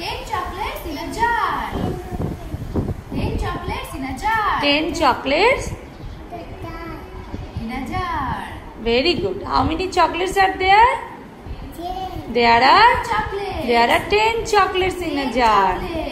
10 chocolates in a jar. 10 chocolates in a jar. 10 chocolates In a jar. very good how many chocolates are there there are Chocolates. there are 10 chocolates in a jar chocolates.